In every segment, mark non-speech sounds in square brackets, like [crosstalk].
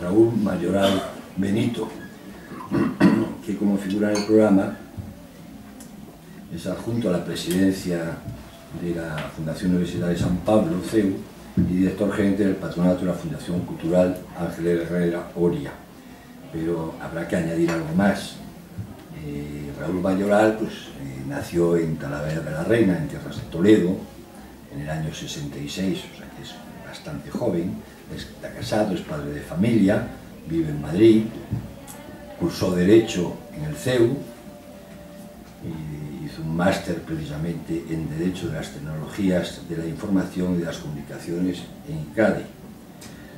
Raúl Mayoral Benito, que como figura en el programa es adjunto a la presidencia de la Fundación Universidad de San Pablo, CEU, y director gerente del patronato de la Fundación Cultural Ángel Herrera Oria. Pero habrá que añadir algo más. Eh, Raúl Mayoral pues, eh, nació en Talavera de la Reina, en tierras de Toledo, en el año 66, o sea que es bastante joven, está casado, es padre de familia, vive en Madrid, cursó Derecho en el CEU, y hizo un máster precisamente en Derecho de las Tecnologías de la Información y de las Comunicaciones en Cádiz.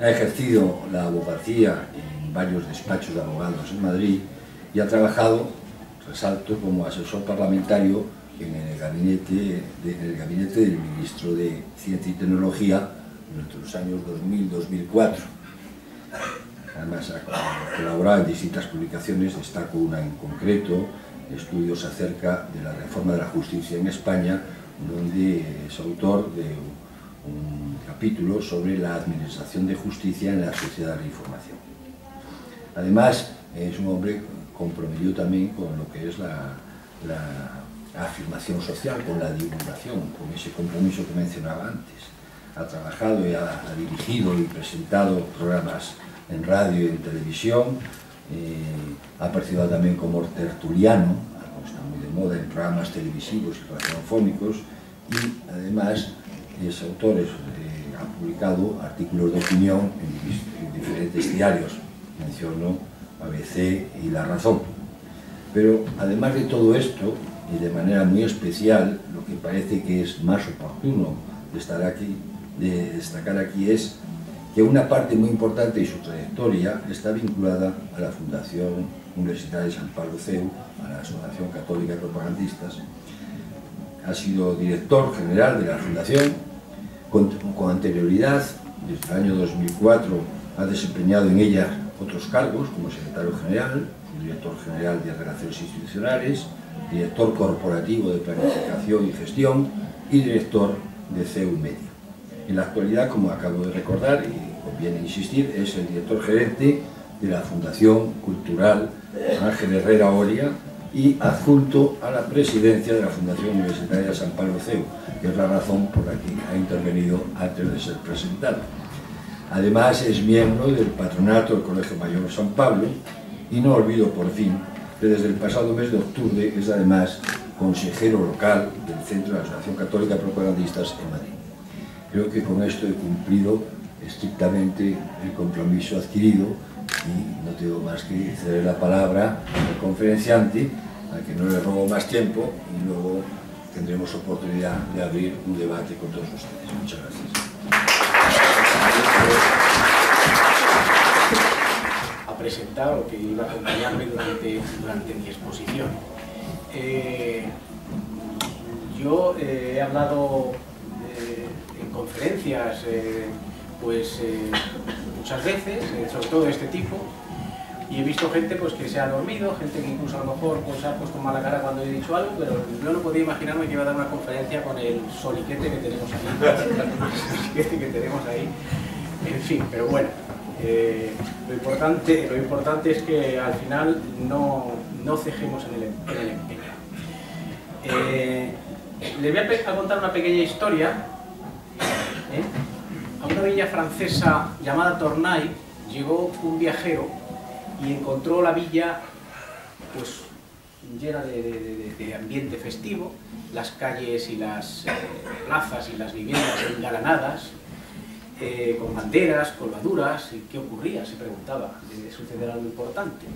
Ha ejercido la abogacía en varios despachos de abogados en Madrid y ha trabajado, resalto, como asesor parlamentario en el gabinete, el gabinete del ministro de Ciencia y Tecnología durante los años 2000-2004. Además ha colaborado en distintas publicaciones, destaco una en concreto, estudios acerca de la reforma de la justicia en España, donde es autor de un capítulo sobre la administración de justicia en la sociedad de la información. Además, es un hombre comprometido también con lo que es la, afirmación social, con la divulgación, con ese compromiso que mencionaba antes. Ha trabajado y ha, dirigido y presentado programas en radio y en televisión, eh, ha participado también como tertuliano, algo está muy de moda en programas televisivos y radiofónicos, y además es autor, eh, ha publicado artículos de opinión en, diferentes diarios, menciono ABC y La Razón. Pero además de todo esto, y de manera muy especial, lo que parece que es más oportuno de, estar aquí, de destacar aquí es que una parte muy importante de su trayectoria está vinculada a la Fundación Universitaria de San Pablo CEU, a la Asociación Católica de Propagandistas. Ha sido director general de la Fundación con, anterioridad, desde el año 2004 ha desempeñado en ella otros cargos como secretario general, director general de Relaciones Institucionales, director corporativo de Planificación y Gestión y director de CEU Media. En la actualidad, como acabo de recordar y conviene insistir, es el director gerente de la Fundación Cultural Ángel Herrera Oria y adjunto a la presidencia de la Fundación Universitaria San Pablo CEU, que es la razón por la que ha intervenido antes de ser presentado. Además es miembro del patronato del Colegio Mayor San Pablo y no olvido por fin que desde el pasado mes de octubre es además consejero local del Centro de la Asociación Católica Propagandistas en Madrid. Creo que con esto he cumplido estrictamente el compromiso adquirido y no tengo más que ceder la palabra al conferenciante, al que no le robo más tiempo y luego tendremos oportunidad de abrir un debate con todos ustedes. Muchas gracias. A presentar lo que iba a acompañarme durante, durante mi exposición. Eh, yo eh, he hablado conferencias eh, pues eh, muchas veces, eh, sobre todo de este tipo, y he visto gente pues, que se ha dormido, gente que incluso a lo mejor pues, ha puesto mala cara cuando he dicho algo, pero yo no podía imaginarme que iba a dar una conferencia con el soliquete que tenemos aquí, [laughs] que tenemos ahí. En fin, pero bueno, lo, importante, lo importante es que al final no, no cejemos en el, en el empeño. le voy a contar una pequeña historia ¿eh? A una villa francesa llamada Tournai llegó un viajero y encontró la villa pues, llena de, ambiente festivo, las calles y las eh, plazas y las viviendas engalanadas, eh, con banderas, colgaduras, y qué ocurría, se preguntaba, debe suceder algo importante.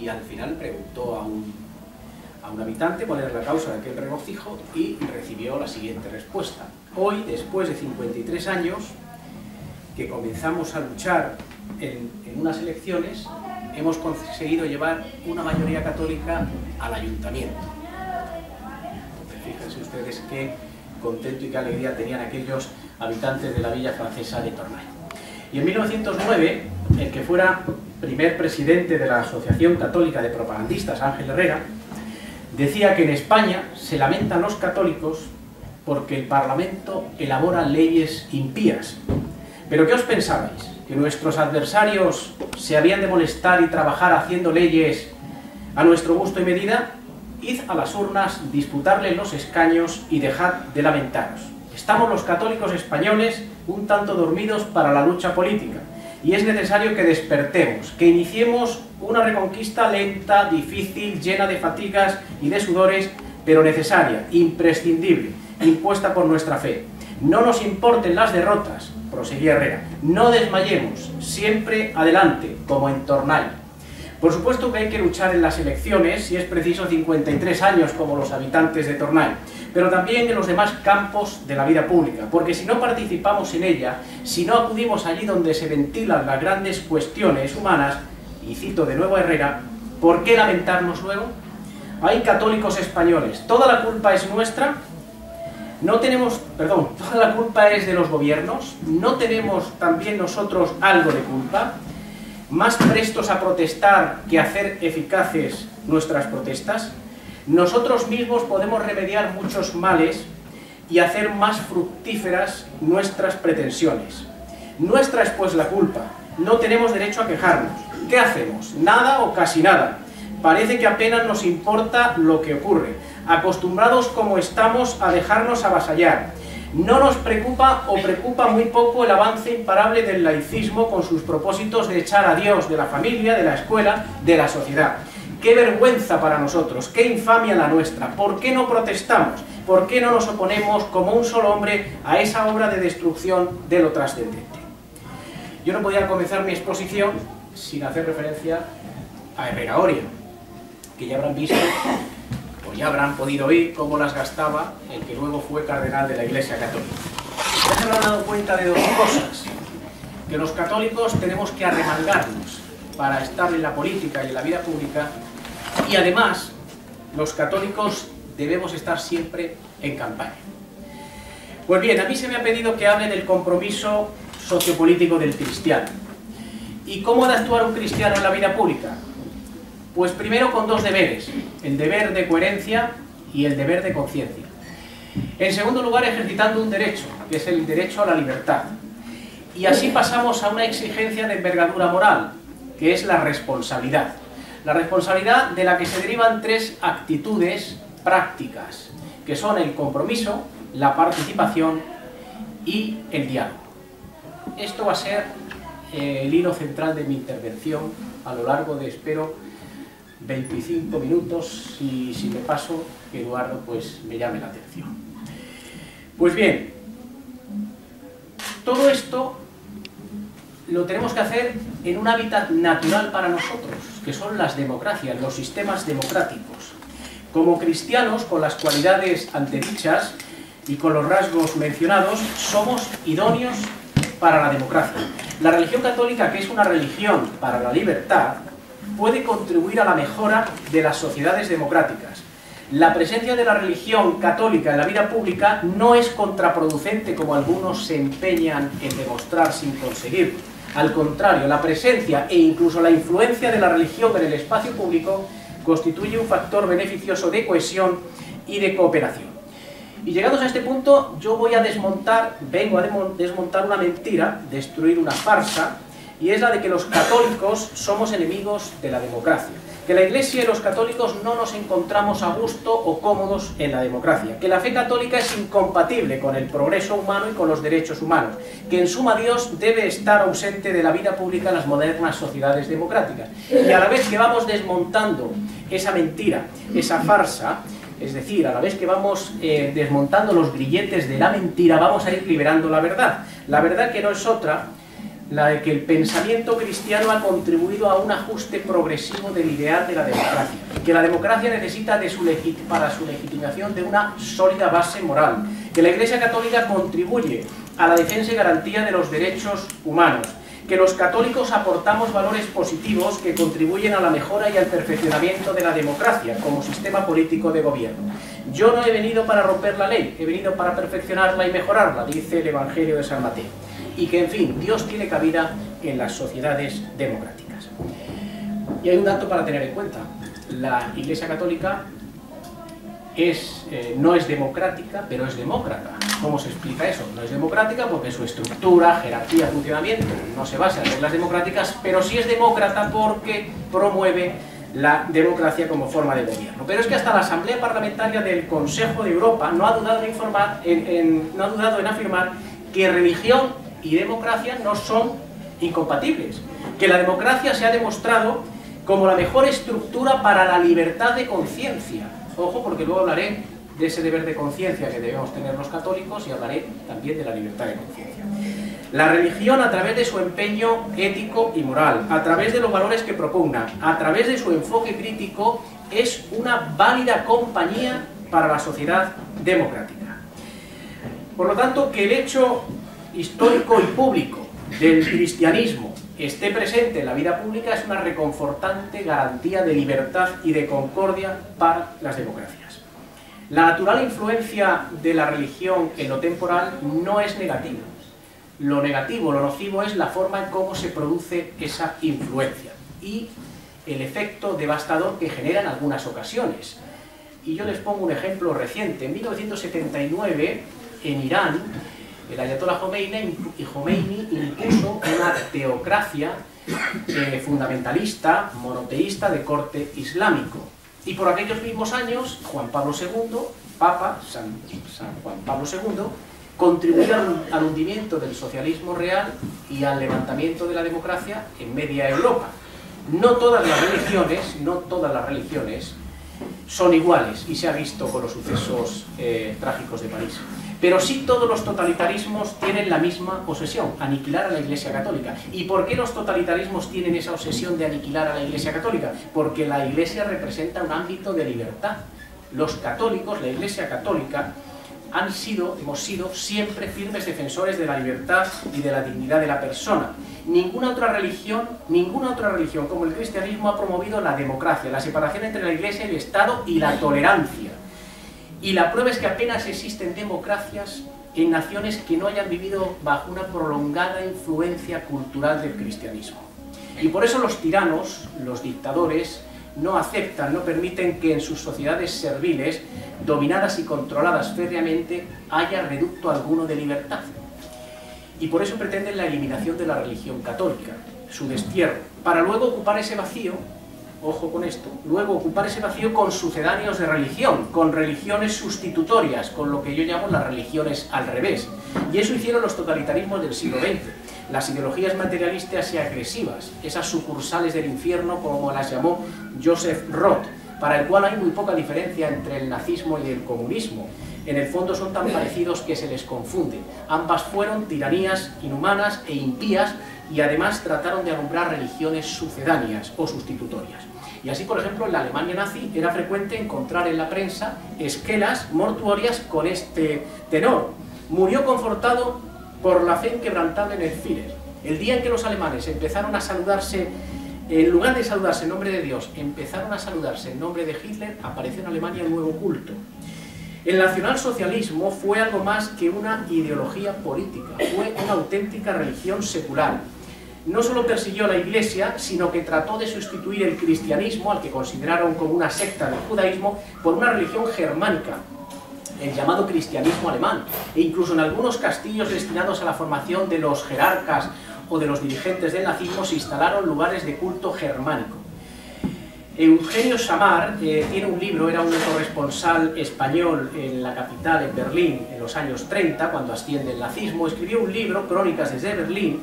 Y al final preguntó a un, a un habitante cuál era la causa de aquel regocijo y recibió la siguiente respuesta. Hoy, después de 53 años, que comenzamos a luchar en, unas elecciones, hemos conseguido llevar una mayoría católica al ayuntamiento. fíjense ustedes qué contento y qué alegría tenían aquellos habitantes de la villa francesa de Tournai. Y en 1909, el que fuera primer presidente de la Asociación Católica de Propagandistas, Ángel Herrera, decía que en España se lamentan los católicos porque el Parlamento elabora leyes impías, ¿Pero qué os pensabais? ¿Que nuestros adversarios se habían de molestar y trabajar haciendo leyes a nuestro gusto y medida? Id a las urnas, disputarle los escaños y dejad de lamentaros. Estamos los católicos españoles un tanto dormidos para la lucha política y es necesario que despertemos, que iniciemos una reconquista lenta, difícil, llena de fatigas y de sudores, pero necesaria, imprescindible, impuesta por nuestra fe. No nos importen las derrotas, proseguía Herrera, no desmayemos, siempre adelante, como en Tornay. Por supuesto que hay que luchar en las elecciones, si es preciso 53 años como los habitantes de Tornay, pero también en los demás campos de la vida pública, porque si no participamos en ella, si no acudimos allí donde se ventilan las grandes cuestiones humanas, y cito de nuevo a Herrera, ¿por qué lamentarnos luego? Hay católicos españoles, ¿toda la culpa es nuestra? No tenemos, perdón, [laughs] toda la culpa es de los gobiernos, ¿no tenemos también nosotros algo de culpa? ¿Más prestos a protestar que a hacer eficaces nuestras protestas? nosotros mismos podemos remediar muchos males y hacer más fructíferas nuestras pretensiones. Nuestra es pues la culpa, no tenemos derecho a quejarnos. ¿Qué hacemos? Nada o casi nada. Parece que apenas nos importa lo que ocurre, acostumbrados como estamos a dejarnos avasallar. No nos preocupa o preocupa muy poco el avance imparable del laicismo con sus propósitos de echar a Dios de la familia, de la escuela, de la sociedad. Qué vergüenza para nosotros, qué infamia la nuestra. ¿Por qué no protestamos? ¿Por qué no nos oponemos como un solo hombre a esa obra de destrucción de lo trascendente? Yo no podía comenzar mi exposición sin hacer referencia a Herrera Oria, que ya habrán visto o ya habrán podido oír cómo las gastaba el que luego fue cardenal de la Iglesia Católica. Ya se habrán dado cuenta de dos cosas, que los católicos tenemos que arremangarnos para estar en la política y en la vida pública y además, los católicos debemos estar siempre en campaña. Pues bien, a mí se me ha pedido que hable del compromiso sociopolítico del cristiano. ¿Y cómo ha de actuar un cristiano en la vida pública? Pues primero con dos deberes, el deber de coherencia y el deber de conciencia. En segundo lugar, ejercitando un derecho, que es el derecho a la libertad. Y así pasamos a una exigencia de envergadura moral, que es la responsabilidad. La responsabilidad de la que se derivan tres actitudes prácticas, que son el compromiso, la participación y el diálogo. Esto va a ser eh, el hilo central de mi intervención a lo largo de, espero, 25 minutos, y si me paso, Eduardo pues, me llame la atención. Pues bien, todo esto lo tenemos que hacer en un hábitat natural para nosotros, que son las democracias, los sistemas democráticos. Como cristianos, con las cualidades antedichas y con los rasgos mencionados, somos idóneos para la democracia. La religión católica, que es una religión para la libertad, puede contribuir a la mejora de las sociedades democráticas. La presencia de la religión católica en la vida pública no es contraproducente como algunos se empeñan en demostrar sin conseguirlo. Al contrario, la presencia e incluso la influencia de la religión en el espacio público constituye un factor beneficioso de cohesión y de cooperación. Y llegados a este punto, yo voy a desmontar, vengo a desmontar una mentira, destruir una farsa, y es la de que los católicos somos enemigos de la democracia que la Iglesia y los católicos no nos encontramos a gusto o cómodos en la democracia, que la fe católica es incompatible con el progreso humano y con los derechos humanos, que en suma Dios debe estar ausente de la vida pública en las modernas sociedades democráticas. Y a la vez que vamos desmontando esa mentira, esa farsa, es decir, a la vez que vamos eh, desmontando los grilletes de la mentira, vamos a ir liberando la verdad. La verdad que no es otra la de que el pensamiento cristiano ha contribuido a un ajuste progresivo del ideal de la democracia, que la democracia necesita para su legitimación de una sólida base moral, que la Iglesia Católica contribuye a la defensa y garantía de los derechos humanos, que los católicos aportamos valores positivos que contribuyen a la mejora y al perfeccionamiento de la democracia como sistema político de gobierno. Yo no he venido para romper la ley, he venido para perfeccionarla y mejorarla, dice el Evangelio de San Mateo y que, en fin, Dios tiene cabida en las sociedades democráticas. Y hay un dato para tener en cuenta. La Iglesia Católica es, eh, no es democrática, pero es demócrata. ¿Cómo se explica eso? No es democrática porque su estructura, jerarquía, funcionamiento no se basa en reglas democráticas, pero sí es demócrata porque promueve la democracia como forma de gobierno. Pero es que hasta la Asamblea Parlamentaria del Consejo de Europa no ha dudado en, informar, no ha dudado en afirmar que religión y democracia no son incompatibles, que la democracia se ha demostrado como la mejor estructura para la libertad de conciencia. Ojo, porque luego hablaré de ese deber de conciencia que debemos tener los católicos y hablaré también de la libertad de conciencia. La religión a través de su empeño ético y moral, a través de los valores que propugna, a través de su enfoque crítico, es una válida compañía para la sociedad democrática. Por lo tanto, que el hecho histórico y público del cristianismo esté presente en la vida pública es una reconfortante garantía de libertad y de concordia para las democracias. La natural influencia de la religión en lo temporal no es negativa. Lo negativo, lo nocivo es la forma en cómo se produce esa influencia y el efecto devastador que genera en algunas ocasiones. Y yo les pongo un ejemplo reciente. En 1979, en Irán, el Ayatollah Khomeini, impuso una teocracia eh, fundamentalista, monoteísta de corte islámico. Y por aquellos mismos años, Juan Pablo II, Papa, San, Juan Pablo II, contribuyó al, hundimiento del socialismo real y al levantamiento de la democracia en media Europa. No todas las religiones, no todas las religiones son iguales, y se ha visto con los sucesos eh, trágicos de París. Pero sí todos los totalitarismos tienen la misma obsesión, aniquilar a la Iglesia Católica. ¿Y por qué los totalitarismos tienen esa obsesión de aniquilar a la Iglesia Católica? Porque la Iglesia representa un ámbito de libertad. Los católicos, la Iglesia Católica, han sido, hemos sido siempre firmes defensores de la libertad y de la dignidad de la persona. Ninguna otra religión, ninguna otra religión como el cristianismo ha promovido la democracia, la separación entre la Iglesia y el Estado y la tolerancia. Y la prueba es que apenas existen democracias en naciones que no hayan vivido bajo una prolongada influencia cultural del cristianismo. Y por eso los tiranos, los dictadores, no aceptan, no permiten que en sus sociedades serviles, dominadas y controladas férreamente, haya reducto alguno de libertad. Y por eso pretenden la eliminación de la religión católica, su destierro, para luego ocupar ese vacío ojo con esto, luego ocupar ese vacío con sucedáneos de religión, con religiones sustitutorias, con lo que yo llamo las religiones al revés. Y eso hicieron los totalitarismos del siglo XX. Las ideologías materialistas y agresivas, esas sucursales del infierno como las llamó Joseph Roth, para el cual hay muy poca diferencia entre el nazismo y el comunismo. En el fondo son tan parecidos que se les confunde. Ambas fueron tiranías inhumanas e impías y además trataron de alumbrar religiones sucedáneas o sustitutorias. Y así, por ejemplo, en la Alemania nazi era frecuente encontrar en la prensa esquelas mortuorias con este tenor. Murió confortado por la fe inquebrantable en el Führer. El día en que los alemanes empezaron a saludarse, en lugar de saludarse en nombre de Dios, empezaron a saludarse en nombre de Hitler, apareció en Alemania un nuevo culto. El nacionalsocialismo fue algo más que una ideología política, fue una auténtica religión secular no solo persiguió a la Iglesia, sino que trató de sustituir el cristianismo, al que consideraron como una secta del judaísmo, por una religión germánica, el llamado cristianismo alemán, e incluso en algunos castillos destinados a la formación de los jerarcas o de los dirigentes del nazismo se instalaron lugares de culto germánico. Eugenio Samar eh, tiene un libro, era un corresponsal español en la capital, en Berlín, en los años 30, cuando asciende el nazismo, escribió un libro, Crónicas desde Berlín,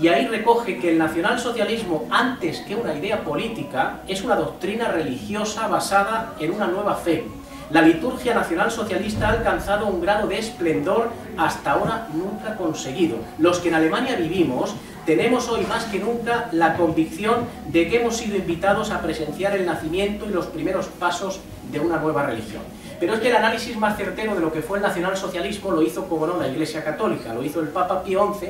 y ahí recoge que el nacionalsocialismo, antes que una idea política, es una doctrina religiosa basada en una nueva fe. La liturgia nacionalsocialista ha alcanzado un grado de esplendor hasta ahora nunca conseguido. Los que en Alemania vivimos tenemos hoy más que nunca la convicción de que hemos sido invitados a presenciar el nacimiento y los primeros pasos de una nueva religión. Pero es que el análisis más certero de lo que fue el nacionalsocialismo lo hizo, como no, la Iglesia Católica, lo hizo el Papa Pío XI,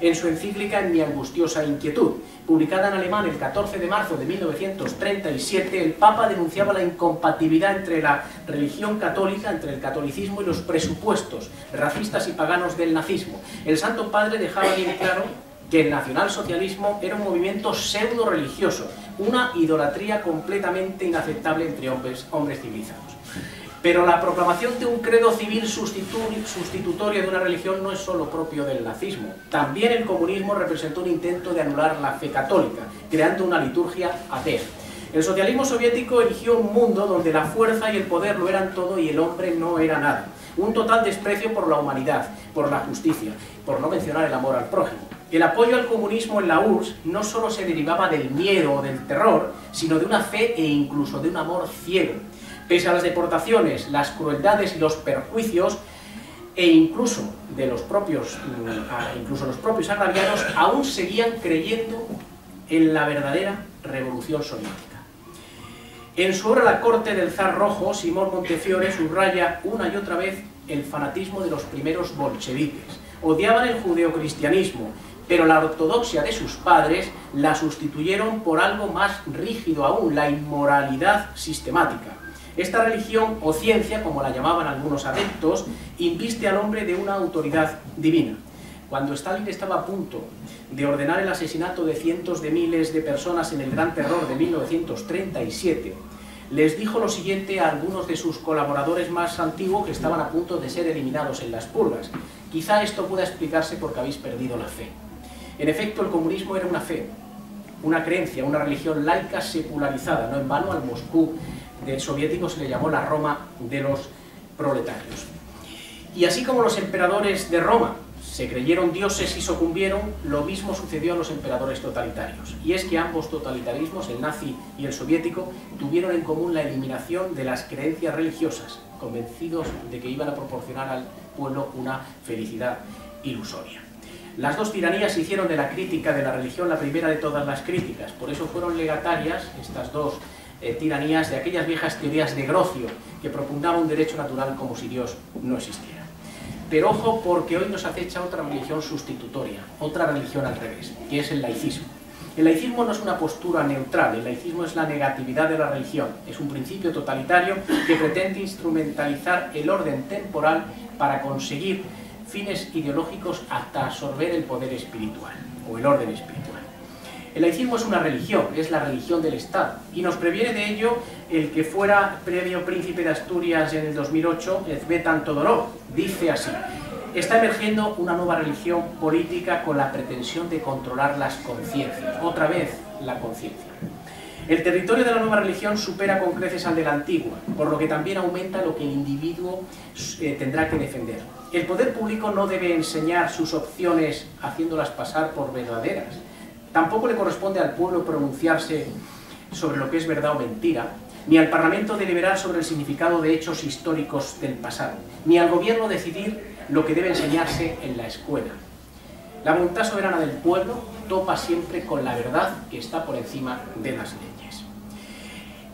en su encíclica En mi angustiosa inquietud. Publicada en alemán el 14 de marzo de 1937, el Papa denunciaba la incompatibilidad entre la religión católica, entre el catolicismo y los presupuestos racistas y paganos del nazismo. El Santo Padre dejaba bien claro que el nacionalsocialismo era un movimiento pseudo-religioso, una idolatría completamente inaceptable entre hombres, hombres civilizados. Pero la proclamación de un credo civil sustitutorio de una religión no es solo propio del nazismo. También el comunismo representó un intento de anular la fe católica, creando una liturgia atea. El socialismo soviético eligió un mundo donde la fuerza y el poder lo eran todo y el hombre no era nada. Un total desprecio por la humanidad, por la justicia, por no mencionar el amor al prójimo. El apoyo al comunismo en la URSS no solo se derivaba del miedo o del terror, sino de una fe e incluso de un amor ciego. Pese a las deportaciones, las crueldades y los perjuicios, e incluso de los propios, mm, incluso los propios aún seguían creyendo en la verdadera revolución soviética. En su obra La corte del zar rojo, Simón Montefiore subraya una y otra vez el fanatismo de los primeros bolcheviques. Odiaban el judeocristianismo, pero la ortodoxia de sus padres la sustituyeron por algo más rígido aún, la inmoralidad sistemática. Esta religión, o ciencia, como la llamaban algunos adeptos, inviste al hombre de una autoridad divina. Cuando Stalin estaba a punto de ordenar el asesinato de cientos de miles de personas en el Gran Terror de 1937, les dijo lo siguiente a algunos de sus colaboradores más antiguos que estaban a punto de ser eliminados en las purgas. Quizá esto pueda explicarse porque habéis perdido la fe. En efecto, el comunismo era una fe, una creencia, una religión laica secularizada. No en vano al Moscú del soviético se le llamó la Roma de los proletarios. Y así como los emperadores de Roma se creyeron dioses y sucumbieron, lo mismo sucedió a los emperadores totalitarios. Y es que ambos totalitarismos, el nazi y el soviético, tuvieron en común la eliminación de las creencias religiosas, convencidos de que iban a proporcionar al pueblo una felicidad ilusoria. Las dos tiranías hicieron de la crítica de la religión la primera de todas las críticas, por eso fueron legatarias estas dos eh, tiranías de aquellas viejas teorías de Grocio que propugnaban un derecho natural como si Dios no existiera. Pero ojo porque hoy nos acecha otra religión sustitutoria, otra religión al revés, que es el laicismo. El laicismo no es una postura neutral, el laicismo es la negatividad de la religión, es un principio totalitario que pretende instrumentalizar el orden temporal para conseguir fines ideológicos hasta absorber el poder espiritual o el orden espiritual. El laicismo es una religión, es la religión del Estado, y nos previene de ello el que fuera premio príncipe de Asturias en el 2008, Ezbetan Todorov, dice así, está emergiendo una nueva religión política con la pretensión de controlar las conciencias, otra vez la conciencia. El territorio de la nueva religión supera con creces al de la antigua, por lo que también aumenta lo que el individuo eh, tendrá que defender. El poder público no debe enseñar sus opciones haciéndolas pasar por verdaderas, Tampoco le corresponde al pueblo pronunciarse sobre lo que es verdad o mentira, ni al Parlamento deliberar sobre el significado de hechos históricos del pasado, ni al gobierno decidir lo que debe enseñarse en la escuela. La voluntad soberana del pueblo topa siempre con la verdad que está por encima de las leyes.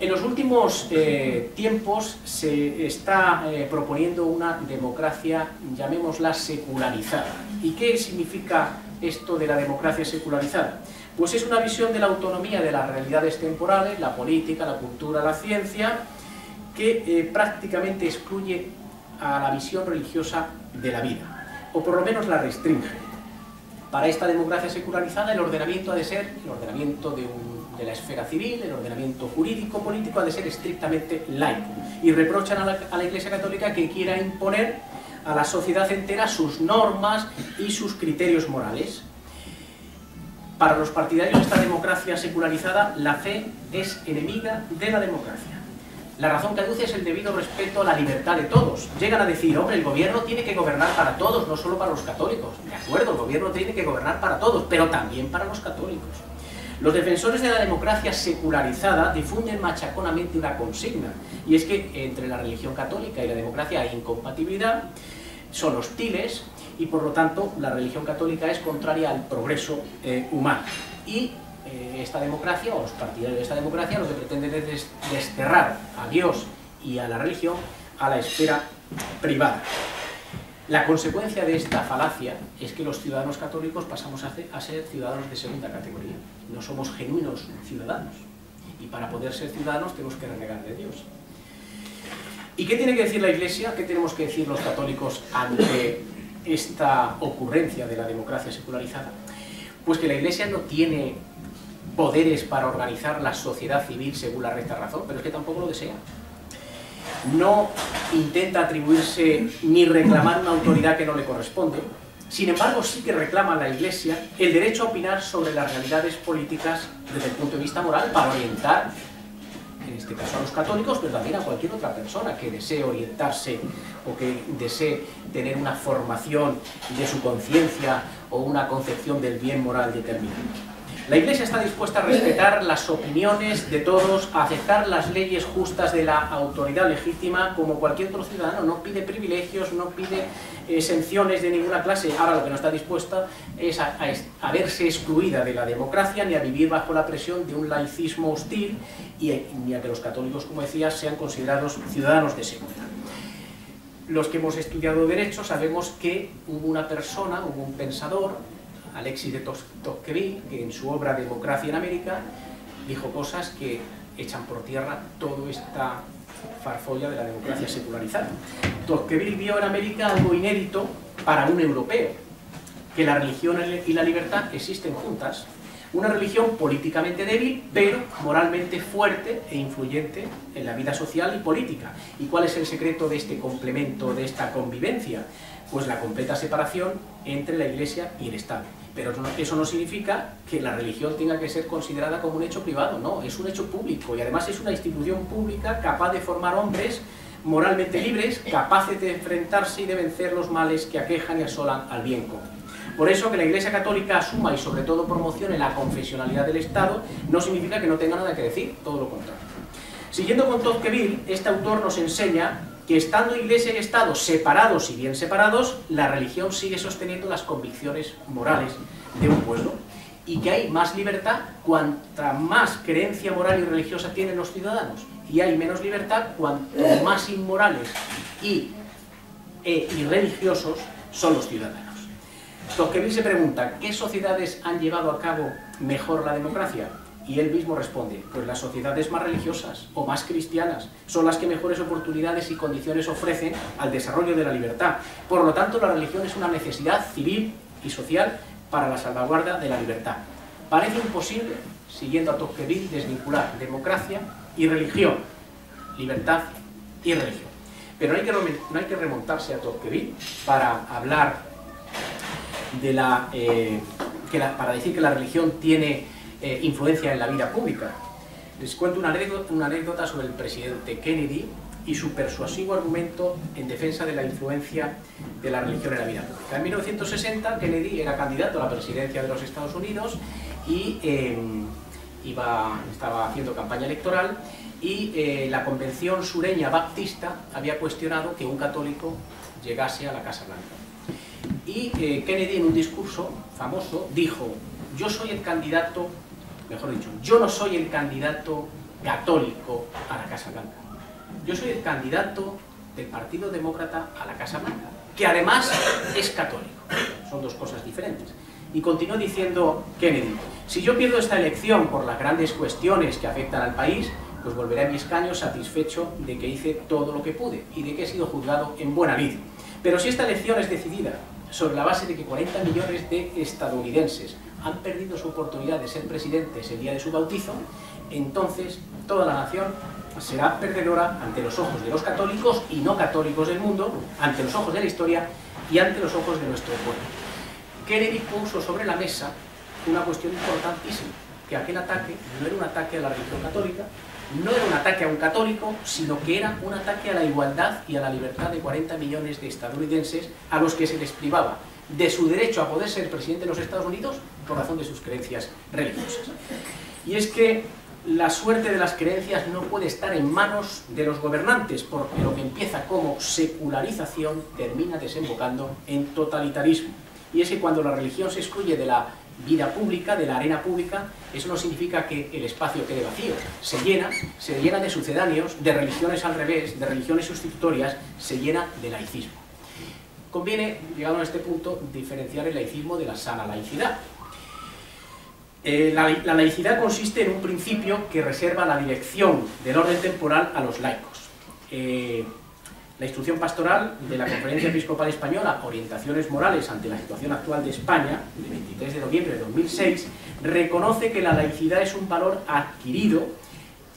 En los últimos eh, tiempos se está eh, proponiendo una democracia, llamémosla secularizada. ¿Y qué significa esto de la democracia secularizada? Pues es una visión de la autonomía de las realidades temporales, la política, la cultura, la ciencia, que eh, prácticamente excluye a la visión religiosa de la vida, o por lo menos la restringe. Para esta democracia secularizada el ordenamiento ha de ser el ordenamiento de, la esfera civil, el ordenamiento jurídico, político, ha de ser estrictamente laico. Y reprochan a la Iglesia Católica que quiera imponer a la sociedad entera sus normas y sus criterios morales. Para los partidarios de esta democracia secularizada, la fe es enemiga de la democracia. La razón que aduce es el debido respeto a la libertad de todos. Llegan a decir, hombre, el gobierno tiene que gobernar para todos, no solo para los católicos. De acuerdo, el gobierno tiene que gobernar para todos, pero también para los católicos. Los defensores de la democracia secularizada difunden machaconamente una consigna, y es que entre la religión católica y la democracia hay incompatibilidad, son hostiles y por lo tanto la religión católica es contraria al progreso eh, humano. Y eh, esta democracia, o los partidarios de esta democracia, lo que pretenden es desterrar a Dios y a la religión a la esfera privada. La consecuencia de esta falacia es que los ciudadanos católicos pasamos a ser ciudadanos de segunda categoría. No somos genuinos ciudadanos. Y para poder ser ciudadanos tenemos que renegar de Dios. ¿Y qué tiene que decir la Iglesia? ¿Qué tenemos que decir los católicos ante esta ocurrencia de la democracia secularizada? Pues que la Iglesia no tiene poderes para organizar la sociedad civil según la recta razón, pero es que tampoco lo desea. no intenta atribuirse ni reclamar una autoridad que no le corresponde, sin embargo sí que reclama a la Iglesia el derecho a opinar sobre las realidades políticas desde el punto de vista moral para orientar en este caso a los católicos, pero también a cualquier otra persona que desee orientarse o que desee tener una formación de su conciencia o una concepción del bien moral determinada. La Iglesia está dispuesta a respetar las opiniones de todos, a aceptar las leyes justas de la autoridad legítima como cualquier otro ciudadano. No pide privilegios, no pide exenciones de ninguna clase. Ahora lo que no está dispuesta es a, verse excluida de la democracia ni a vivir bajo la presión de un laicismo hostil y ni a que los católicos, como decía, sean considerados ciudadanos de seguridad. Los que hemos estudiado Derecho sabemos que hubo una persona, hubo un pensador, Alexis de Tocqueville, que en su obra Democracia en América dijo cosas que echan por tierra toda esta farfolla de la democracia secularizada. Tocqueville vio en América algo inédito para un europeo, que la religión y la libertad existen juntas, una religión políticamente débil, pero moralmente fuerte e influyente en la vida social y política. ¿Y cuál es el secreto de este complemento, de esta convivencia? Pues la completa separación entre la Iglesia y el Estado. Pero eso no significa que la religión tenga que ser considerada como un hecho privado, no, es un hecho público y además es una institución pública capaz de formar hombres moralmente libres, capaces de enfrentarse y de vencer los males que aquejan y asolan al bien común. Por eso que la Iglesia Católica asuma y sobre todo promocione la confesionalidad del Estado no significa que no tenga nada que decir, todo lo contrario. Siguiendo con Tocqueville, este autor nos enseña que estando Iglesia y Estado separados y bien separados, la religión sigue sosteniendo las convicciones morales de un pueblo y que hay más libertad cuanta más creencia moral y religiosa tienen los ciudadanos y hay menos libertad cuanto más inmorales y e irreligiosos son los ciudadanos. Tocqueville se pregunta, ¿qué sociedades han llevado a cabo mejor la democracia? Y él mismo responde, pues las sociedades más religiosas o más cristianas son las que mejores oportunidades y condiciones ofrecen al desarrollo de la libertad. Por lo tanto, la religión es una necesidad civil y social para la salvaguarda de la libertad. Parece imposible, siguiendo a Tocqueville, desvincular democracia y religión, libertad y religión. Pero no hay que, remontarse a Tocqueville para hablar de la, eh, que para decir que la religión tiene eh, influencia en la vida pública. Les cuento una anécdota, una anécdota sobre el presidente Kennedy y su persuasivo argumento en defensa de la influencia de la religión en la vida pública. En 1960 Kennedy era candidato a la presidencia de los Estados Unidos y em, iba, estaba haciendo campaña electoral y eh, la convención sureña baptista había cuestionado que un católico llegase a la Casa Blanca. Y eh, Kennedy en un discurso famoso dijo, yo soy el candidato mejor dicho, yo no soy el candidato católico a la Casa Blanca. Yo soy el candidato del Partido Demócrata a la Casa Blanca, que además es católico. Son dos cosas diferentes. Y continuó diciendo Kennedy, si yo pierdo esta elección por las grandes cuestiones que afectan al país, pues volveré a mi escaño satisfecho de que hice todo lo que pude y de que he sido juzgado en buena lid. Pero si esta elección es decidida sobre la base de que 40 millones de estadounidenses han perdido su oportunidad de ser presidentes el día de su bautizo, entonces toda la nación será perdedora ante los ojos de los católicos y no católicos del mundo, ante los ojos de la historia y ante los ojos de nuestro pueblo. Kennedy puso sobre la mesa una cuestión importantísima, que aquel ataque no era un ataque a la religión católica, no era un ataque a un católico, sino que era un ataque a la igualdad y a la libertad de 40 millones de estadounidenses a los que se les privaba de su derecho a poder ser presidente de los Estados Unidos por razón de sus creencias religiosas. Y es que la suerte de las creencias no puede estar en manos de los gobernantes, porque lo que empieza como secularización termina desembocando en totalitarismo. Y es que cuando la religión se excluye de la vida pública, de la arena pública, eso no significa que el espacio quede vacío. Se llena, se llena de sucedáneos, de religiones al revés, de religiones sustitutorias, se llena de laicismo. Conviene, llegado a este punto, diferenciar el laicismo de la sana laicidad. Eh, la, laicidad consiste en un principio que reserva la dirección del orden temporal a los laicos. Eh, la instrucción pastoral de la Conferencia Episcopal Española, Orientaciones Morales ante la situación actual de España, del 23 de noviembre de 2006, reconoce que la laicidad es un valor adquirido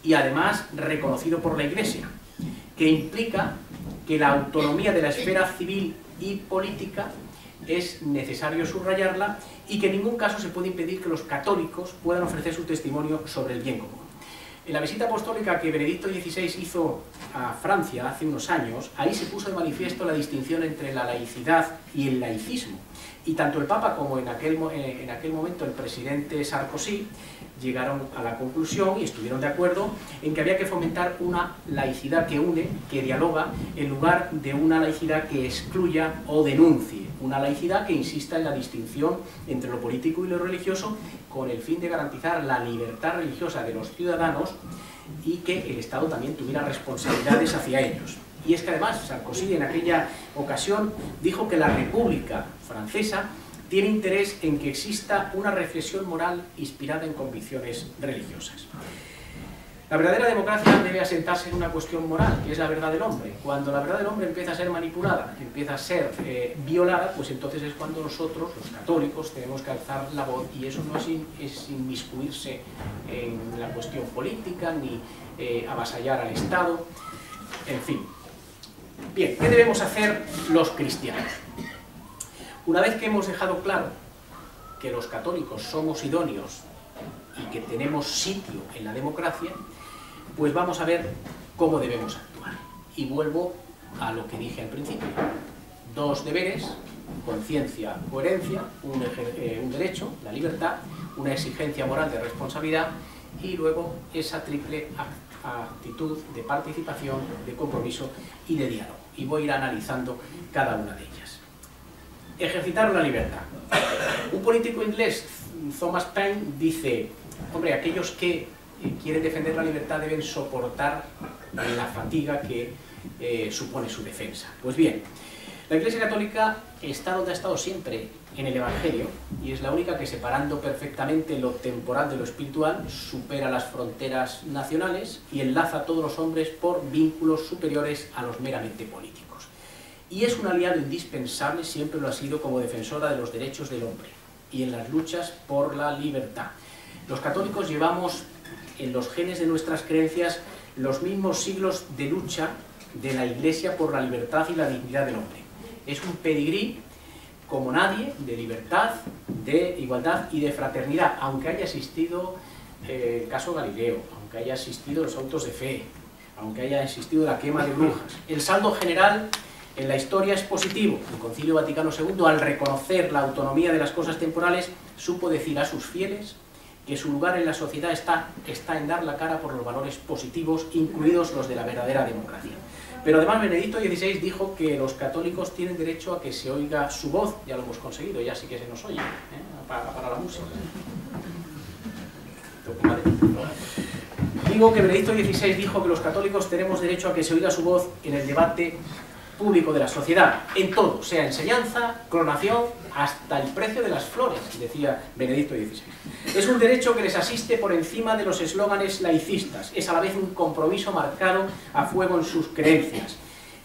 y además reconocido por la Iglesia. que implica que la autonomía de la esfera civil y política es necesario subrayarla y que en ningún caso se puede impedir que los católicos puedan ofrecer su testimonio sobre el bien común. En la visita apostólica que Benedicto XVI hizo a Francia hace unos años, ahí se puso de manifiesto la distinción entre la laicidad y el laicismo. Y tanto el Papa como en aquel, eh, en aquel momento el presidente Sarkozy llegaron a la conclusión y estuvieron de acuerdo en que había que fomentar una laicidad que une, que dialoga, en lugar de una laicidad que excluya o denuncie. Una laicidad que insista en la distinción entre lo político y lo religioso con el fin de garantizar la libertad religiosa de los ciudadanos y que el Estado también tuviera responsabilidades hacia ellos. Y es que además Sarkozy en aquella ocasión dijo que la República Francesa tiene interés en que exista una reflexión moral inspirada en convicciones religiosas. La verdadera democracia debe asentarse en una cuestión moral, que es la verdad del hombre. Cuando la verdad del hombre empieza a ser manipulada, empieza a ser eh, violada, pues entonces es cuando nosotros, los católicos, tenemos que alzar la voz y eso no es, inmiscuirse en la cuestión política ni eh, avasallar al Estado, en fin. Bien, ¿qué debemos hacer los cristianos? Una vez que hemos dejado claro que los católicos somos idóneos y que tenemos sitio en la democracia, pues vamos a ver cómo debemos actuar. Y vuelvo a lo que dije al principio. Dos deberes, conciencia, coherencia, un, eh, derecho, la libertad, una exigencia moral de responsabilidad y luego esa triple actitud de participación, de compromiso y de diálogo. Y voy a ir analizando cada una de ellas ejercitar la libertad. Un político inglés, Thomas Paine, dice, hombre, aquellos que eh, quieren defender la libertad deben soportar la fatiga que eh, supone su defensa. Pues bien, la Iglesia Católica está donde ha estado siempre, en el Evangelio, y es la única que separando perfectamente lo temporal de lo espiritual, supera las fronteras nacionales y enlaza a todos los hombres por vínculos superiores a los meramente políticos y es un aliado indispensable, siempre lo ha sido como defensora de los derechos del hombre y en las luchas por la libertad. Los católicos llevamos en los genes de nuestras creencias los mismos siglos de lucha de la Iglesia por la libertad y la dignidad del hombre. Es un pedigrí como nadie de libertad, de igualdad y de fraternidad, aunque haya existido eh, el caso Galileo, aunque haya existido los autos de fe, aunque haya existido la quema de brujas. El saldo general en la historia es positivo. El Concilio Vaticano II, al reconocer la autonomía de las cosas temporales, supo decir a sus fieles que su lugar en la sociedad está, está en dar la cara por los valores positivos, incluidos los de la verdadera democracia. Pero además Benedicto XVI dijo que los católicos tienen derecho a que se oiga su voz, ya lo hemos conseguido, ya sí que se nos oye, ¿eh? para, para la música. Digo que Benedicto XVI dijo que los católicos tenemos derecho a que se oiga su voz en el debate público de la sociedad, en todo, sea enseñanza, clonación, hasta el precio de las flores, decía Benedicto XVI. Es un derecho que les asiste por encima de los eslóganes laicistas, es a la vez un compromiso marcado a fuego en sus creencias,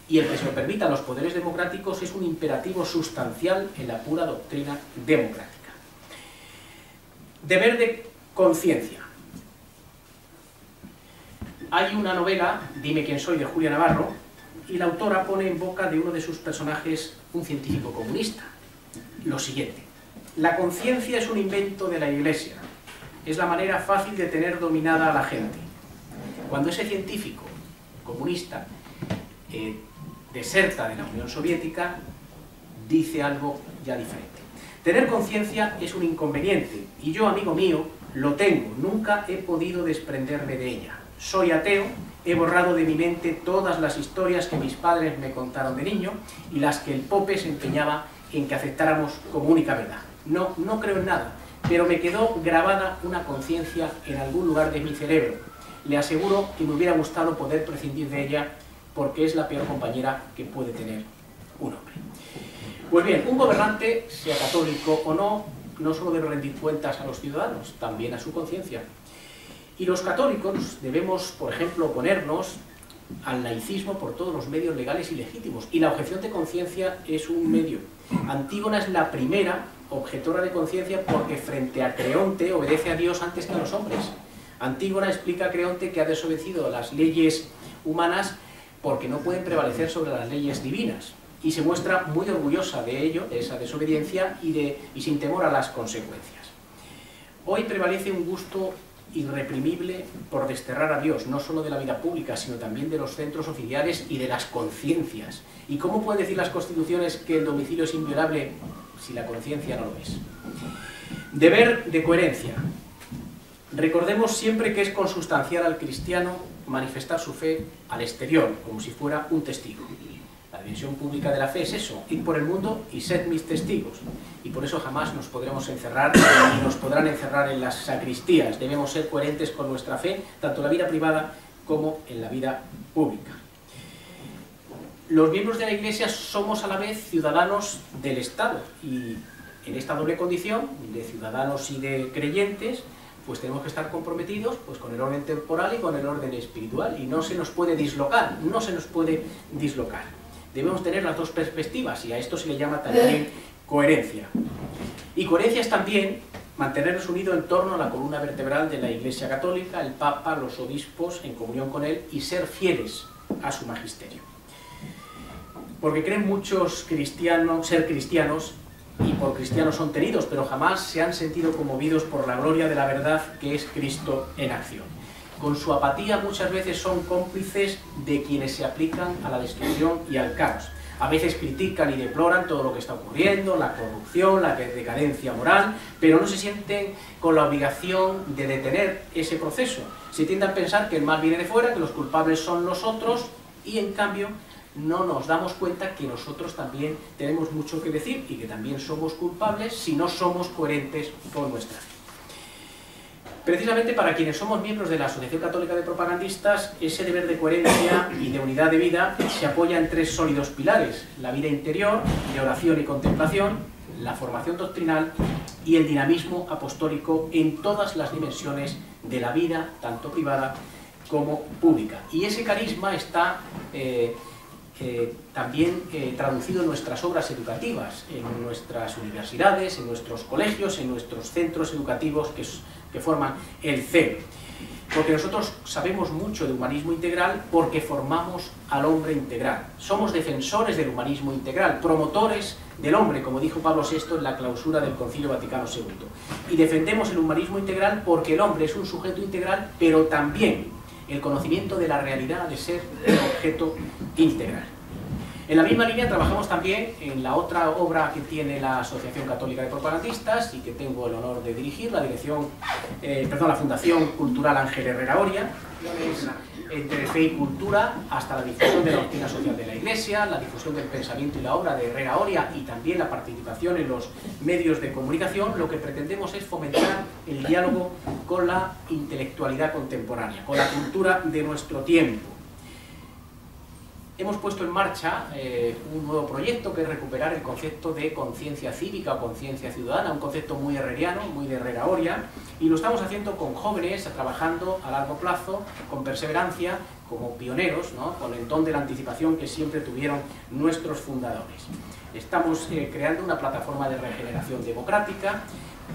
y el que se lo permita a los poderes democráticos es un imperativo sustancial en la pura doctrina democrática. Deber de conciencia. Hay una novela, Dime quién soy, de Julia Navarro, y la autora pone en boca de uno de sus personajes, un científico comunista, lo siguiente. La conciencia es un invento de la Iglesia. Es la manera fácil de tener dominada a la gente. Cuando ese científico comunista eh, deserta de la Unión Soviética, dice algo ya diferente. Tener conciencia es un inconveniente, y yo, amigo mío, lo tengo. Nunca he podido desprenderme de ella. Soy ateo, he borrado de mi mente todas las historias que mis padres me contaron de niño y las que el Pope se empeñaba en que aceptáramos como única verdad. No, no creo en nada, pero me quedó grabada una conciencia en algún lugar de mi cerebro. Le aseguro que me hubiera gustado poder prescindir de ella porque es la peor compañera que puede tener un hombre. Pues bien, un gobernante, sea católico o no, no solo debe rendir cuentas a los ciudadanos, también a su conciencia. Y los católicos debemos, por ejemplo, oponernos al laicismo por todos los medios legales y legítimos. Y la objeción de conciencia es un medio. Antígona es la primera objetora de conciencia porque frente a Creonte obedece a Dios antes que a los hombres. Antígona explica a Creonte que ha desobedecido las leyes humanas porque no pueden prevalecer sobre las leyes divinas, y se muestra muy orgullosa de ello, de esa desobediencia, y, sin temor a las consecuencias. Hoy prevalece un gusto irreprimible por desterrar a Dios, no solo de la vida pública, sino también de los centros oficiales y de las conciencias. ¿Y cómo pueden decir las constituciones que el domicilio es inviolable si la conciencia no lo es? Deber de coherencia. Recordemos siempre que es consustancial al cristiano manifestar su fe al exterior, como si fuera un testigo. La dimensión pública de la fe es eso, ir por el mundo y ser mis testigos. Y por eso jamás nos podremos encerrar [coughs] y nos podrán encerrar en las sacristías. Debemos ser coherentes con nuestra fe, tanto en la vida privada como en la vida pública. Los miembros de la Iglesia somos a la vez ciudadanos del Estado y en esta doble condición de ciudadanos y de creyentes pues tenemos que estar comprometidos pues, con el orden temporal y con el orden espiritual y no se nos puede dislocar, no se nos puede dislocar. Debemos tener las dos perspectivas y a esto se le llama también coherencia. Y coherencia es también mantenernos unidos en torno a la columna vertebral de la Iglesia Católica, el Papa, los obispos, en comunión con él y ser fieles a su magisterio. Porque creen muchos cristianos, ser cristianos y por cristianos son tenidos, pero jamás se han sentido conmovidos por la gloria de la verdad que es Cristo en acción. Con su apatía muchas veces son cómplices de quienes se aplican a la destrucción y al caos. A veces critican y deploran todo lo que está ocurriendo, la corrupción, la decadencia moral, pero no se sienten con la obligación de detener ese proceso. Se tiende a pensar que el mal viene de fuera, que los culpables son los otros, y en cambio no nos damos cuenta que nosotros también tenemos mucho que decir y que también somos culpables si no somos coherentes con nuestra. Precisamente para quienes somos miembros de la Asociación Católica de Propagandistas, ese deber de coherencia y de unidad de vida se apoya en tres sólidos pilares, la vida interior, de oración y contemplación, la formación doctrinal y el dinamismo apostólico en todas las dimensiones de la vida, tanto privada como pública. Y ese carisma está... Eh, también eh, traducido en nuestras obras educativas, en nuestras universidades, en nuestros colegios, en nuestros centros educativos que, que forman el CEL. Porque nosotros sabemos mucho de humanismo integral porque formamos al hombre integral. Somos defensores del humanismo integral, promotores del hombre, como dijo Pablo VI en la clausura del Concilio Vaticano II. Y defendemos el humanismo integral porque el hombre es un sujeto integral, pero también el conocimiento de la realidad de ser un objeto integral. En la misma línea trabajamos también en la otra obra que tiene la Asociación Católica de Propagandistas y que tengo el honor de dirigir, la dirección, eh, perdón, la Fundación Cultural Ángel Herrera Oria, entre fe y cultura hasta la difusión de la doctrina social de la Iglesia, la difusión del pensamiento y la obra de Herrera Oria y también la participación en los medios de comunicación, lo que pretendemos es fomentar el diálogo con la intelectualidad contemporánea, con la cultura de nuestro tiempo hemos puesto en marcha eh, un nuevo proyecto que es recuperar el concepto de conciencia cívica conciencia ciudadana, un concepto muy herreriano, muy de Herrera Oria, y lo estamos haciendo con jóvenes, trabajando a largo plazo, con perseverancia, como pioneros, con el don de la anticipación que siempre tuvieron nuestros fundadores. Estamos eh, creando una plataforma de regeneración democrática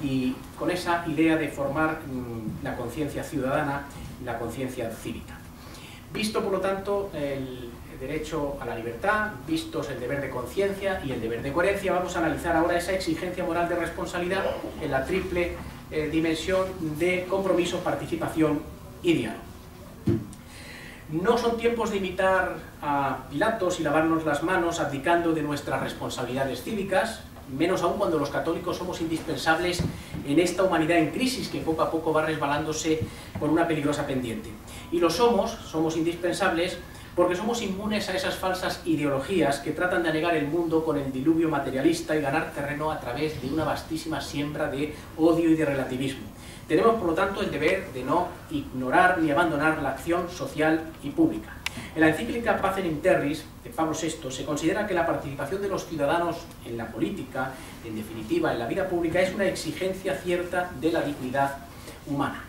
y con esa idea de formar mm, la conciencia ciudadana, la conciencia cívica. Visto, por lo tanto, el, derecho a la libertad, vistos el deber de conciencia y el deber de coherencia, vamos a analizar ahora esa exigencia moral de responsabilidad en la triple eh, dimensión de compromiso, participación y diálogo. No son tiempos de imitar a Pilatos y lavarnos las manos abdicando de nuestras responsabilidades cívicas, menos aún cuando los católicos somos indispensables en esta humanidad en crisis que poco a poco va resbalándose por una peligrosa pendiente. Y lo somos, somos indispensables porque somos inmunes a esas falsas ideologías que tratan de anegar el mundo con el diluvio materialista y ganar terreno a través de una vastísima siembra de odio y de relativismo. Tenemos, por lo tanto, el deber de no ignorar ni abandonar la acción social y pública. En la encíclica Pacem in Terris de Pablo VI se considera que la participación de los ciudadanos en la política, en definitiva en la vida pública, es una exigencia cierta de la dignidad humana.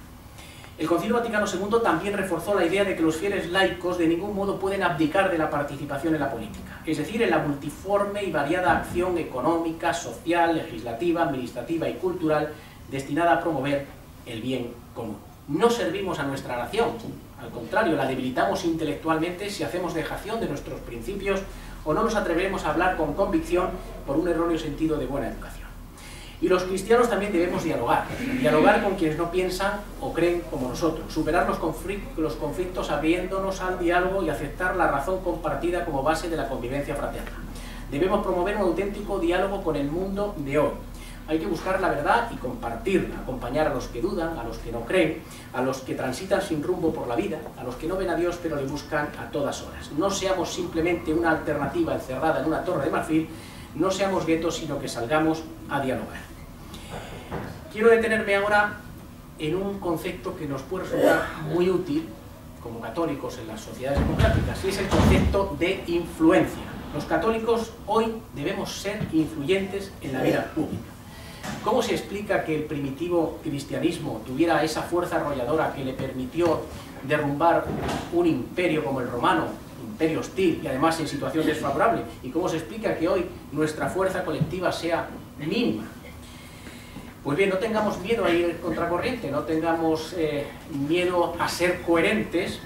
El Concilio Vaticano II también reforzó la idea de que los fieles laicos de ningún modo pueden abdicar de la participación en la política, es decir, en la multiforme y variada acción económica, social, legislativa, administrativa y cultural destinada a promover el bien común. No servimos a nuestra nación, Al contrario, la debilitamos intelectualmente si hacemos dejación de nuestros principios o no nos atrevemos a hablar con convicción por un erróneo sentido de buena educación. Y los cristianos también debemos dialogar, dialogar con quienes no piensan o creen como nosotros, superar los, conflictos abriéndonos al diálogo y aceptar la razón compartida como base de la convivencia fraterna. Debemos promover un auténtico diálogo con el mundo de hoy, hay que buscar la verdad y compartirla, acompañar a los que dudan, a los que no creen, a los que transitan sin rumbo por la vida, a los que no ven a Dios pero le buscan a todas horas. No seamos simplemente una alternativa encerrada en una torre de marfil, no seamos guetos, sino que salgamos a dialogar. Quiero detenerme ahora en un concepto que nos puede resultar muy útil como católicos en las sociedades democráticas, y es el concepto de influencia. Los católicos hoy debemos ser influyentes en la vida pública. ¿Cómo se explica que el primitivo cristianismo tuviera esa fuerza arrolladora que le permitió derrumbar un imperio como el romano, imperio hostil y además en situación desfavorable? ¿Y cómo se explica que hoy nuestra fuerza colectiva sea mínima? Pues bien, no tengamos miedo a ir contracorriente, no tengamos eh, miedo a ser coherentes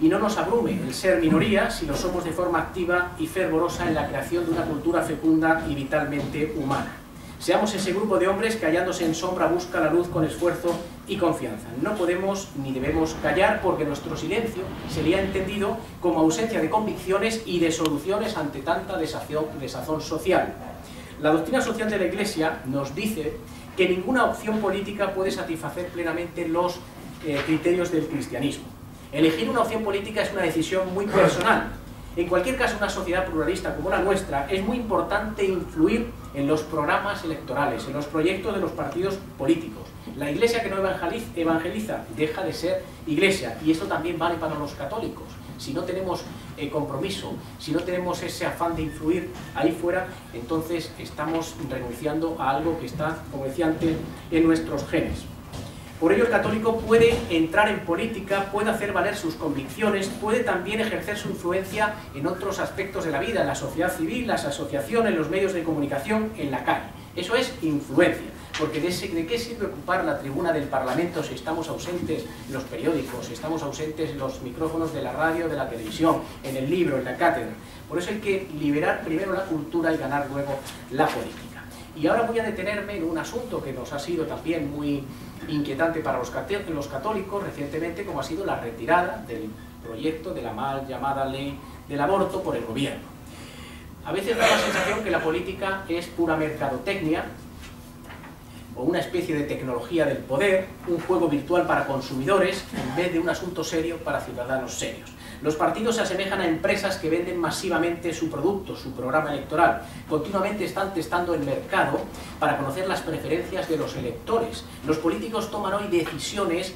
y no nos abrume el ser minoría si lo somos de forma activa y fervorosa en la creación de una cultura fecunda y vitalmente humana. Seamos ese grupo de hombres que hallándose en sombra busca la luz con esfuerzo y confianza. No podemos ni debemos callar porque nuestro silencio sería entendido como ausencia de convicciones y de soluciones ante tanta desazón, social. La doctrina social de la Iglesia nos dice que ninguna opción política puede satisfacer plenamente los eh, criterios del cristianismo. Elegir una opción política es una decisión muy personal, en cualquier caso, una sociedad pluralista como la nuestra, es muy importante influir en los programas electorales, en los proyectos de los partidos políticos. La iglesia que no evangeliza deja de ser iglesia, y esto también vale para los católicos. Si no tenemos eh, compromiso, si no tenemos ese afán de influir ahí fuera, entonces estamos renunciando a algo que está, como decía antes, en nuestros genes. Por ello el católico puede entrar en política, puede hacer valer sus convicciones, puede también ejercer su influencia en otros aspectos de la vida, en la sociedad civil, las asociaciones, los medios de comunicación, en la calle. Eso es influencia. Porque de, qué sirve ocupar la tribuna del Parlamento si estamos ausentes en los periódicos, si estamos ausentes en los micrófonos de la radio, de la televisión, en el libro, en la cátedra. Por eso hay que liberar primero la cultura y ganar luego la política. Y ahora voy a detenerme en un asunto que nos ha sido también muy inquietante para los católicos recientemente, como ha sido la retirada del proyecto de la mal llamada ley del aborto por el gobierno. A veces da la sensación que la política es pura mercadotecnia o una especie de tecnología del poder, un juego virtual para consumidores en vez de un asunto serio para ciudadanos serios. Los partidos se asemejan a empresas que venden masivamente su producto, su programa electoral. Continuamente están testando el mercado para conocer las preferencias de los electores. Los políticos toman hoy decisiones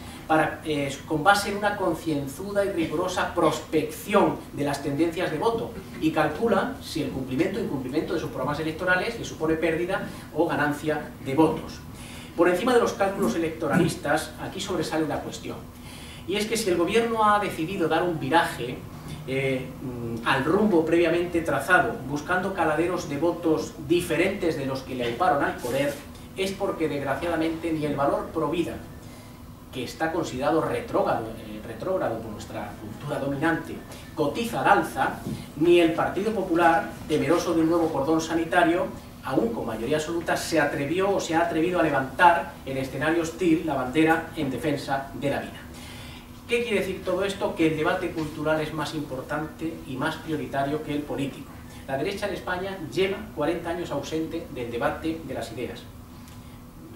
eh, con base en una concienzuda y rigurosa prospección de las tendencias de voto y calculan si el cumplimiento o incumplimiento de sus programas electorales le supone pérdida o ganancia de votos. Por encima de los cálculos electoralistas, aquí sobresale una cuestión. Y es que si el gobierno ha decidido dar un viraje eh, al rumbo previamente trazado, buscando caladeros de votos diferentes de los que le ayudaron al poder, es porque desgraciadamente ni el valor pro vida, que está considerado retrógrado, eh, retrógrado por nuestra cultura dominante, cotiza al alza, ni el Partido Popular, temeroso de un nuevo cordón sanitario, aún con mayoría absoluta, se atrevió o se ha atrevido a levantar en escenario hostil la bandera en defensa de la vida. ¿Qué quiere decir todo esto? Que el debate cultural es más importante y más prioritario que el político. La derecha en España lleva 40 años ausente del debate de las ideas.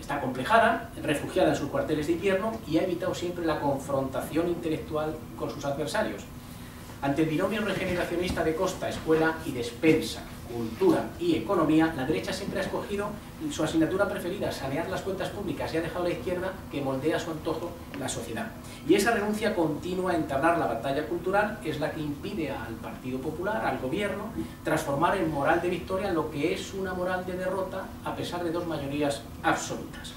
Está acomplejada, refugiada en sus cuarteles de invierno y ha evitado siempre la confrontación intelectual con sus adversarios. Ante el binomio regeneracionista de Costa, escuela y despensa, cultura y economía, la derecha siempre ha escogido su asignatura preferida, sanear las cuentas públicas, y ha dejado a la izquierda que moldea a su antojo la sociedad. Y esa renuncia continua a entablar la batalla cultural es la que impide al Partido Popular, al gobierno, transformar en moral de victoria lo que es una moral de derrota a pesar de dos mayorías absolutas.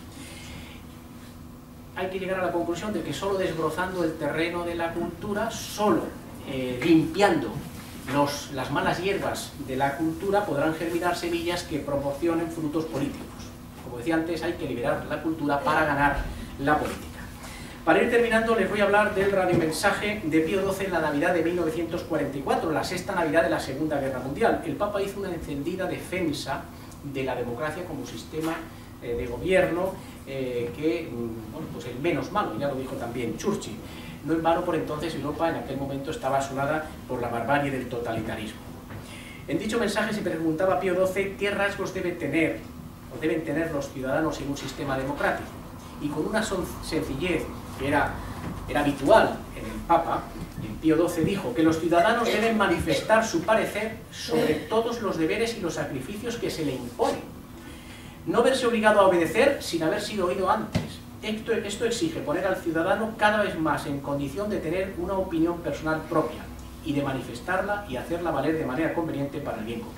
Hay que llegar a la conclusión de que solo desbrozando el terreno de la cultura, solo eh, limpiando las malas hierbas de la cultura podrán germinar semillas que proporcionen frutos políticos. Como decía antes, hay que liberar la cultura para ganar la política. Para ir terminando, les voy a hablar del radiomensaje de Pío XII en la Navidad de 1944, la sexta Navidad de la Segunda Guerra Mundial. El Papa hizo una encendida defensa de la democracia como sistema eh, de gobierno eh, que, mm, bueno, pues el menos malo, ya lo dijo también Churchill. No en vano por entonces Europa en aquel momento estaba asolada por la barbarie del totalitarismo. En dicho mensaje se preguntaba Pío XII qué rasgos debe tener o deben tener los ciudadanos en un sistema democrático. Y con una sencillez que era, habitual en el Papa, Pío XII dijo que los ciudadanos deben manifestar su parecer sobre todos los deberes y los sacrificios que se le imponen. No verse obligado a obedecer sin haber sido oído antes. Esto, esto exige poner al ciudadano cada vez más en condición de tener una opinión personal propia y de manifestarla y hacerla valer de manera conveniente para el bien común.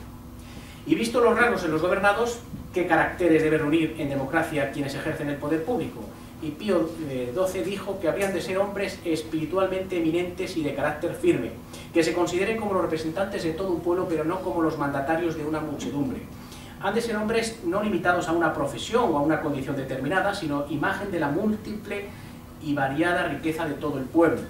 Y visto los rasgos en los gobernados, ¿qué caracteres debe reunir en democracia quienes ejercen el poder público? y Pío XII dijo que habrían de ser hombres espiritualmente eminentes y de carácter firme, que se consideren como los representantes de todo un pueblo, pero no como los mandatarios de una muchedumbre. Han de ser hombres no limitados a una profesión o a una condición determinada, sino imagen de la múltiple y variada riqueza de todo el pueblo.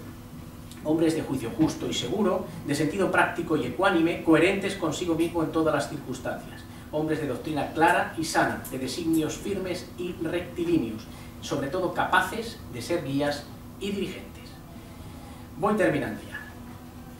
Hombres de juicio justo y seguro, de sentido práctico y ecuánime, coherentes consigo mismo en todas las circunstancias. Hombres de doctrina clara y sana, de designios firmes y rectilíneos, sobre todo capaces de ser guías y dirigentes. Voy terminando ya.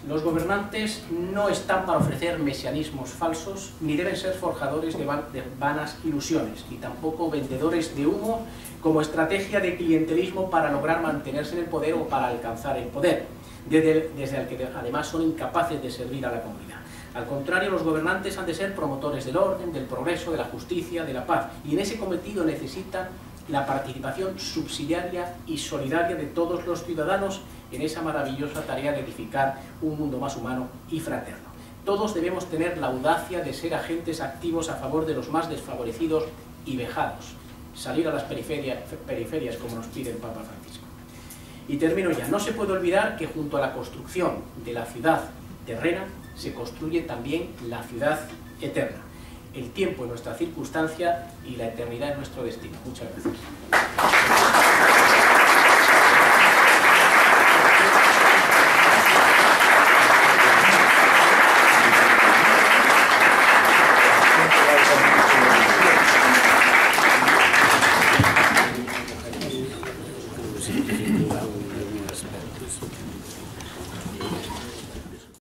Los gobernantes no están para ofrecer mesianismos falsos, ni deben ser forjadores de, vanas ilusiones, ni tampoco vendedores de humo como estrategia de clientelismo para lograr mantenerse en el poder o para alcanzar el poder, desde desde el que además son incapaces de servir a la comunidad. Al contrario, los gobernantes han de ser promotores del orden, del progreso, de la justicia, de la paz, y en ese cometido necesitan la participación subsidiaria y solidaria de todos los ciudadanos en esa maravillosa tarea de edificar un mundo más humano y fraterno. Todos debemos tener la audacia de ser agentes activos a favor de los más desfavorecidos y vejados, salir a las periferias, periferias como nos pide el Papa Francisco. Y termino ya, no se puede olvidar que junto a la construcción de la ciudad terrena se construye también la ciudad eterna el tiempo es nuestra circunstancia y la eternidad es nuestro destino. Muchas gracias.